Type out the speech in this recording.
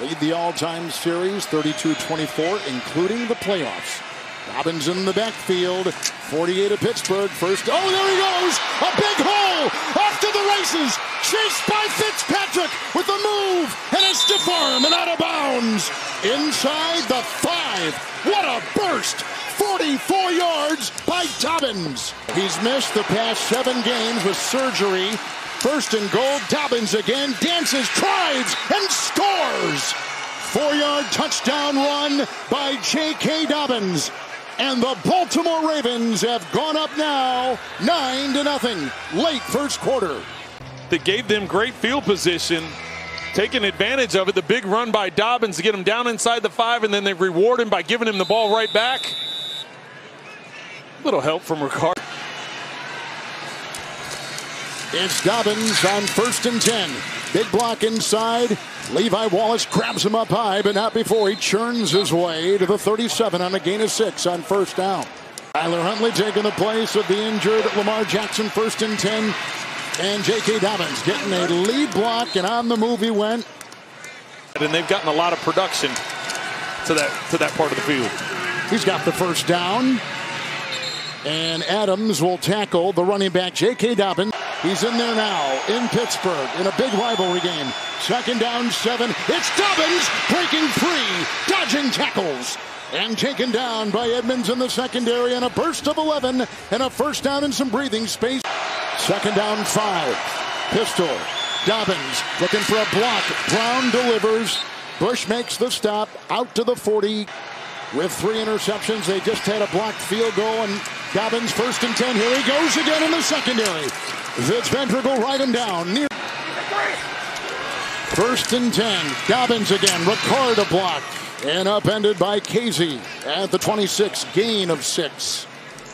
lead the all-time series 32-24, including the playoffs. Dobbins in the backfield, 48 of Pittsburgh. First, oh, there he goes! A big hole! Off to the races! Chased by Fitzpatrick with a move and a stiff arm and out of bounds. Inside the five. What a burst! 44 yards by Dobbins. He's missed the past seven games with surgery. First and goal, Dobbins again, dances, tries, and scores. Four-yard touchdown run by J.K. Dobbins. And the Baltimore Ravens have gone up now 9 to nothing late first quarter. That gave them great field position, taking advantage of it. The big run by Dobbins to get him down inside the five, and then they reward him by giving him the ball right back. A little help from Ricard. It's Dobbins on first and 10. Big block inside. Levi Wallace grabs him up high, but not before he churns his way to the 37 on a gain of six on first down. Tyler Huntley taking the place of the injured Lamar Jackson, first and 10. And J.K. Dobbins getting a lead block, and on the move he went. And they've gotten a lot of production to that to that part of the field. He's got the first down. And Adams will tackle the running back, J.K. Dobbins. He's in there now in Pittsburgh in a big rivalry game. Second down, seven. It's Dobbins breaking free, dodging tackles. And taken down by Edmunds in the secondary and a burst of 11 and a first down and some breathing space. Second down, five. Pistol. Dobbins looking for a block. Brown delivers. Bush makes the stop out to the 40 with three interceptions. They just had a blocked field goal, and Dobbins first and 10. Here he goes again in the secondary. Fitzpatrick will write him down. Near First and 10. Dobbins again. Ricard a block. And upended by Casey at the 26. Gain of six.